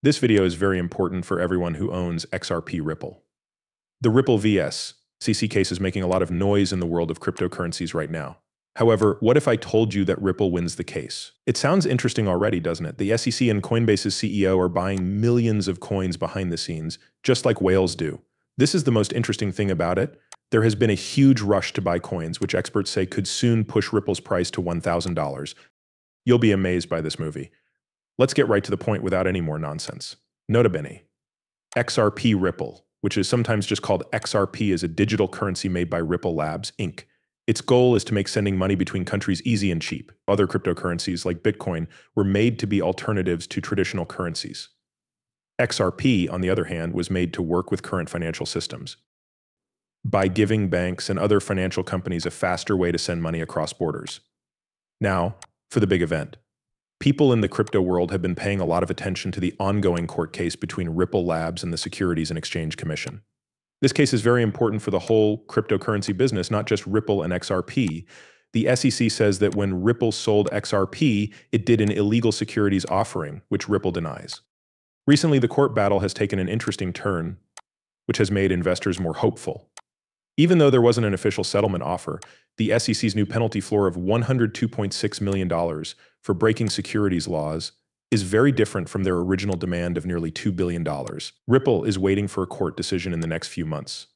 This video is very important for everyone who owns XRP Ripple. The Ripple VS SEC case is making a lot of noise in the world of cryptocurrencies right now. However, what if I told you that Ripple wins the case? It sounds interesting already, doesn't it? The SEC and Coinbase's CEO are buying millions of coins behind the scenes, just like whales do. This is the most interesting thing about it. There has been a huge rush to buy coins, which experts say could soon push Ripple's price to $1,000. You'll be amazed by this movie. Let's get right to the point without any more nonsense. Nota bene. XRP Ripple, which is sometimes just called XRP, is a digital currency made by Ripple Labs, Inc. Its goal is to make sending money between countries easy and cheap. Other cryptocurrencies, like Bitcoin, were made to be alternatives to traditional currencies. XRP, on the other hand, was made to work with current financial systems by giving banks and other financial companies a faster way to send money across borders. Now, for the big event. People in the crypto world have been paying a lot of attention to the ongoing court case between Ripple Labs and the Securities and Exchange Commission. This case is very important for the whole cryptocurrency business, not just Ripple and XRP. The SEC says that when Ripple sold XRP, it did an illegal securities offering, which Ripple denies. Recently, the court battle has taken an interesting turn, which has made investors more hopeful. Even though there wasn't an official settlement offer, the SEC's new penalty floor of $102.6 million for breaking securities laws is very different from their original demand of nearly $2 billion. Ripple is waiting for a court decision in the next few months.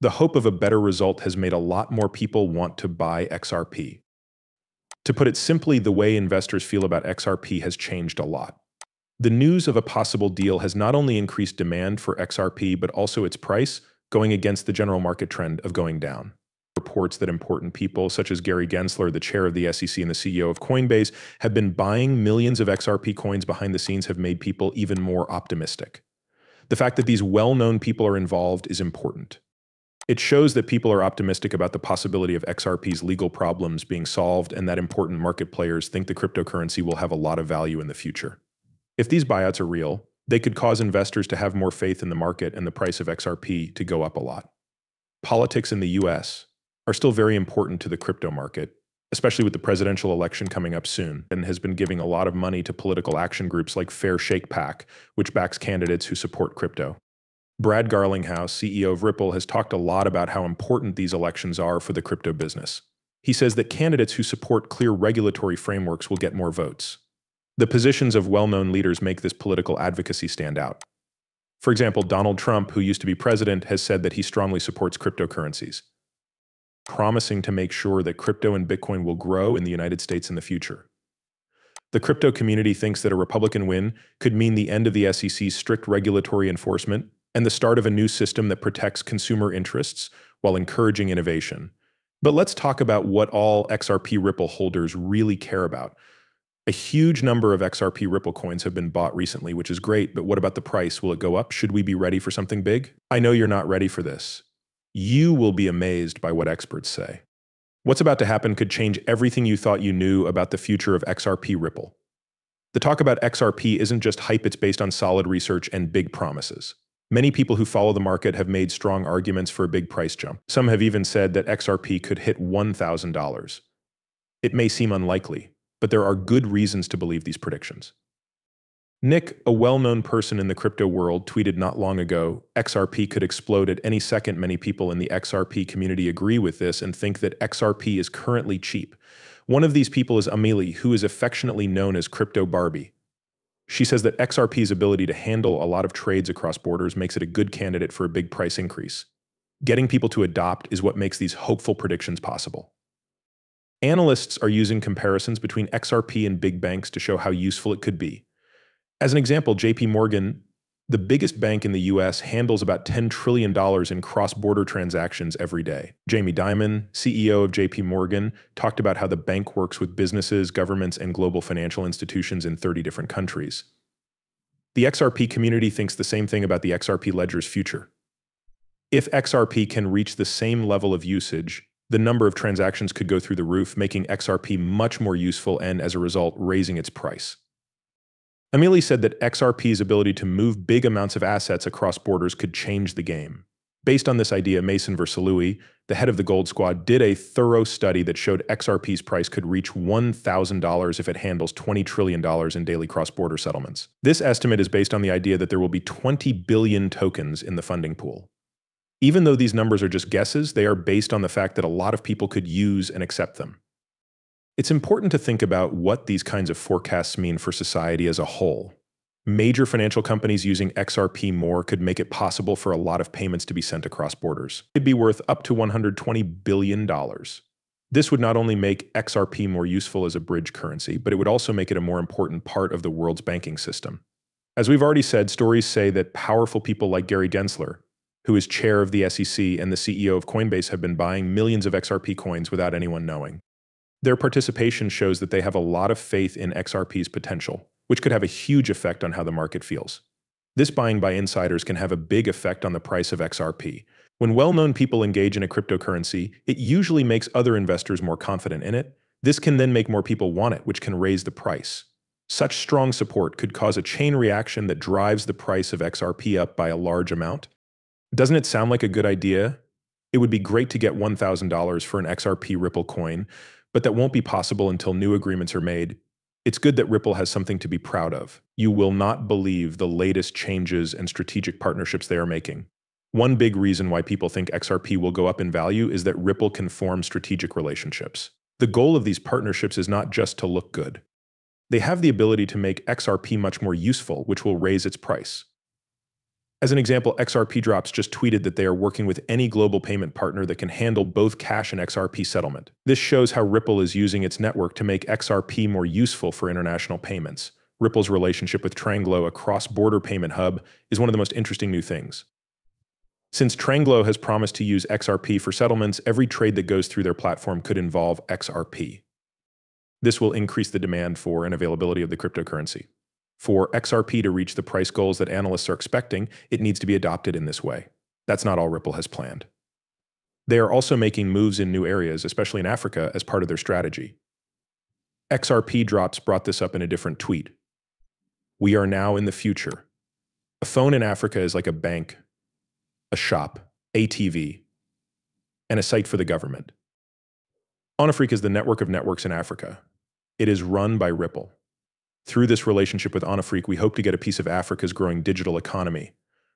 The hope of a better result has made a lot more people want to buy XRP. To put it simply, the way investors feel about XRP has changed a lot. The news of a possible deal has not only increased demand for XRP, but also its price, going against the general market trend of going down reports that important people, such as Gary Gensler, the chair of the SEC and the CEO of Coinbase, have been buying millions of XRP coins behind the scenes have made people even more optimistic. The fact that these well known people are involved is important. It shows that people are optimistic about the possibility of XRP's legal problems being solved and that important market players think the cryptocurrency will have a lot of value in the future. If these buyouts are real, they could cause investors to have more faith in the market and the price of XRP to go up a lot. Politics in the US, are still very important to the crypto market, especially with the presidential election coming up soon, and has been giving a lot of money to political action groups like Fairshake PAC, which backs candidates who support crypto. Brad Garlinghouse, CEO of Ripple, has talked a lot about how important these elections are for the crypto business. He says that candidates who support clear regulatory frameworks will get more votes. The positions of well known leaders make this political advocacy stand out. For example, Donald Trump, who used to be president, has said that he strongly supports cryptocurrencies promising to make sure that crypto and Bitcoin will grow in the United States in the future. The crypto community thinks that a Republican win could mean the end of the SEC's strict regulatory enforcement and the start of a new system that protects consumer interests while encouraging innovation. But let's talk about what all XRP Ripple holders really care about. A huge number of XRP Ripple coins have been bought recently, which is great, but what about the price? Will it go up? Should we be ready for something big? I know you're not ready for this you will be amazed by what experts say. What's about to happen could change everything you thought you knew about the future of XRP Ripple. The talk about XRP isn't just hype, it's based on solid research and big promises. Many people who follow the market have made strong arguments for a big price jump. Some have even said that XRP could hit $1,000. It may seem unlikely, but there are good reasons to believe these predictions. Nick, a well known person in the crypto world, tweeted not long ago XRP could explode at any second. Many people in the XRP community agree with this and think that XRP is currently cheap. One of these people is Amelie, who is affectionately known as Crypto Barbie. She says that XRP's ability to handle a lot of trades across borders makes it a good candidate for a big price increase. Getting people to adopt is what makes these hopeful predictions possible. Analysts are using comparisons between XRP and big banks to show how useful it could be. As an example, JP Morgan, the biggest bank in the US, handles about $10 trillion in cross border transactions every day. Jamie Dimon, CEO of JP Morgan, talked about how the bank works with businesses, governments, and global financial institutions in 30 different countries. The XRP community thinks the same thing about the XRP ledger's future. If XRP can reach the same level of usage, the number of transactions could go through the roof, making XRP much more useful and, as a result, raising its price. Amelie said that XRP's ability to move big amounts of assets across borders could change the game. Based on this idea, Mason Versluis, the the head of the Gold Squad, did a thorough study that showed XRP's price could reach $1,000 if it handles $20 trillion in daily cross border settlements. This estimate is based on the idea that there will be 20 billion tokens in the funding pool. Even though these numbers are just guesses, they are based on the fact that a lot of people could use and accept them. It's important to think about what these kinds of forecasts mean for society as a whole. Major financial companies using XRP more could make it possible for a lot of payments to be sent across borders. It'd be worth up to $120 billion. This would not only make XRP more useful as a bridge currency, but it would also make it a more important part of the world's banking system. As we've already said, stories say that powerful people like Gary Gensler, who is chair of the SEC and the CEO of Coinbase, have been buying millions of XRP coins without anyone knowing. Their participation shows that they have a lot of faith in XRP's potential, which could have a huge effect on how the market feels. This buying by insiders can have a big effect on the price of XRP. When well-known people engage in a cryptocurrency, it usually makes other investors more confident in it. This can then make more people want it, which can raise the price. Such strong support could cause a chain reaction that drives the price of XRP up by a large amount. Doesn't it sound like a good idea? It would be great to get $1,000 for an XRP Ripple coin, but that won't be possible until new agreements are made. It's good that Ripple has something to be proud of. You will not believe the latest changes and strategic partnerships they are making. One big reason why people think XRP will go up in value is that Ripple can form strategic relationships. The goal of these partnerships is not just to look good. They have the ability to make XRP much more useful, which will raise its price. As an example, XRP Drops just tweeted that they are working with any global payment partner that can handle both cash and XRP settlement. This shows how Ripple is using its network to make XRP more useful for international payments. Ripple's relationship with Tranglo, a cross-border payment hub, is one of the most interesting new things. Since Tranglo has promised to use XRP for settlements, every trade that goes through their platform could involve XRP. This will increase the demand for and availability of the cryptocurrency. For XRP to reach the price goals that analysts are expecting, it needs to be adopted in this way. That's not all Ripple has planned. They are also making moves in new areas, especially in Africa, as part of their strategy. XRP Drops brought this up in a different tweet. We are now in the future. A phone in Africa is like a bank, a shop, ATV, and a site for the government. Onafriq is the network of networks in Africa. It is run by Ripple. Through this relationship with Onafriq, we hope to get a piece of Africa's growing digital economy.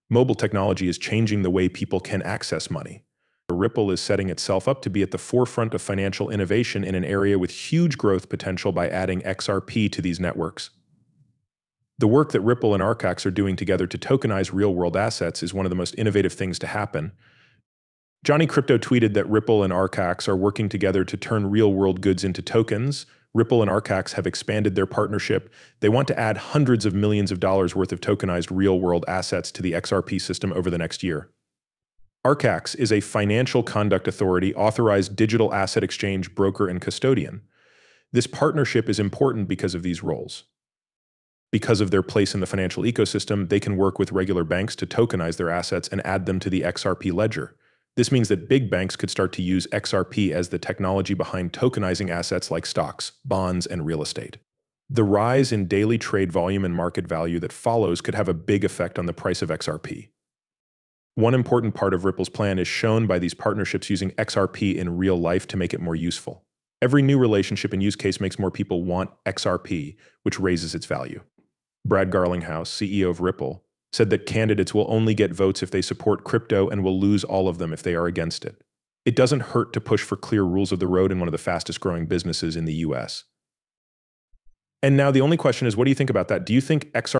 Mobile technology is changing the way people can access money. Ripple is setting itself up to be at the forefront of financial innovation in an area with huge growth potential by adding XRP to these networks. The work that Ripple and Archax are doing together to tokenize real-world assets is one of the most innovative things to happen. Johnny Crypto tweeted that Ripple and Archax are working together to turn real-world goods into tokens, Ripple and Archax have expanded their partnership. They want to add hundreds of millions of dollars worth of tokenized real world assets to the XRP system over the next year. Archax is a financial conduct authority authorized digital asset exchange broker and custodian. This partnership is important because of these roles. Because of their place in the financial ecosystem, they can work with regular banks to tokenize their assets and add them to the XRP ledger. This means that big banks could start to use XRP as the technology behind tokenizing assets like stocks, bonds, and real estate. The rise in daily trade volume and market value that follows could have a big effect on the price of XRP. One important part of Ripple's plan is shown by these partnerships using XRP in real life to make it more useful. Every new relationship and use case makes more people want XRP, which raises its value. Brad Garlinghouse, CEO of Ripple, said that candidates will only get votes if they support crypto and will lose all of them if they are against it. It doesn't hurt to push for clear rules of the road in one of the fastest growing businesses in the US. And now the only question is what do you think about that? Do you think XR